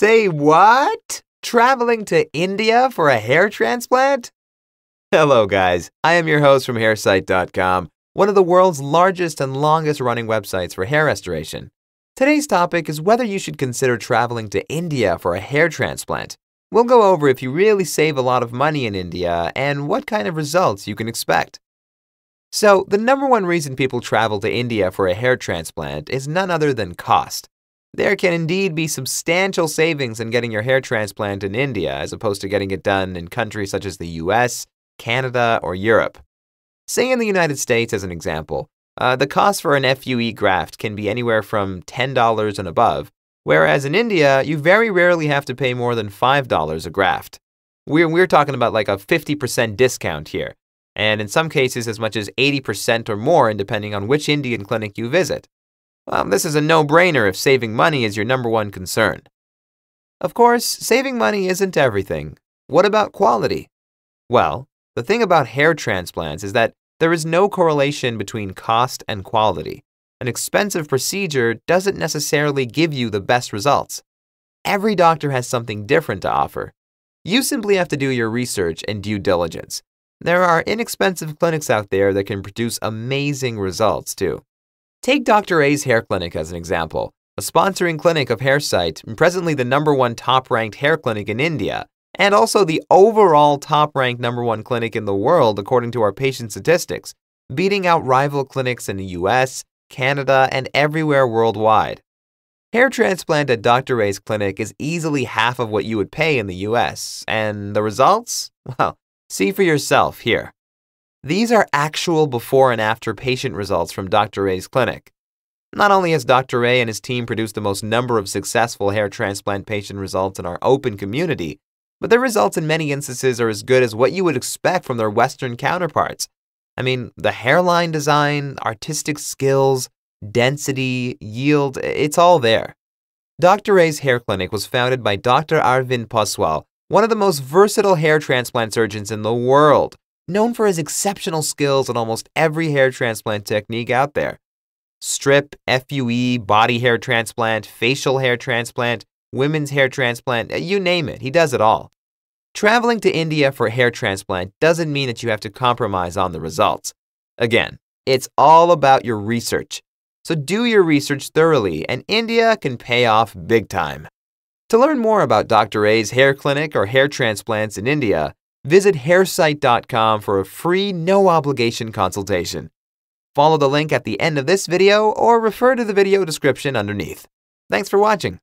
Say what? Traveling to India for a hair transplant? Hello, guys. I am your host from hairsite.com, one of the world's largest and longest running websites for hair restoration. Today's topic is whether you should consider traveling to India for a hair transplant. We'll go over if you really save a lot of money in India and what kind of results you can expect. So, the number one reason people travel to India for a hair transplant is none other than cost. There can indeed be substantial savings in getting your hair transplant in India as opposed to getting it done in countries such as the US, Canada, or Europe. Say in the United States, as an example, uh, the cost for an FUE graft can be anywhere from $10 and above, whereas in India, you very rarely have to pay more than $5 a graft. We're, we're talking about like a 50% discount here, and in some cases, as much as 80% or more, depending on which Indian clinic you visit. Well, this is a no brainer if saving money is your number one concern. Of course, saving money isn't everything. What about quality? Well, the thing about hair transplants is that there is no correlation between cost and quality. An expensive procedure doesn't necessarily give you the best results. Every doctor has something different to offer. You simply have to do your research and due diligence. There are inexpensive clinics out there that can produce amazing results, too. Take Dr. A's Hair Clinic as an example, a sponsoring clinic of Hairsite and presently the number one top ranked hair clinic in India, and also the overall top ranked number one clinic in the world according to our patient statistics, beating out rival clinics in the US, Canada, and everywhere worldwide. Hair transplant at Dr. A's clinic is easily half of what you would pay in the US, and the results? Well, see for yourself here. These are actual before and after patient results from Dr. A's clinic. Not only has Dr. A and his team produced the most number of successful hair transplant patient results in our open community, but their results in many instances are as good as what you would expect from their Western counterparts. I mean, the hairline design, artistic skills, density, yield, it's all there. Dr. A's hair clinic was founded by Dr. Arvind Poswal, one of the most versatile hair transplant surgeons in the world known for his exceptional skills in almost every hair transplant technique out there. Strip, FUE, body hair transplant, facial hair transplant, women's hair transplant, eh, you name it, he does it all. Traveling to India for hair transplant doesn't mean that you have to compromise on the results. Again, it's all about your research. So do your research thoroughly, and India can pay off big time. To learn more about Dr. A's hair clinic or hair transplants in India, Visit hairsite.com for a free, no obligation consultation. Follow the link at the end of this video or refer to the video description underneath. Thanks for watching.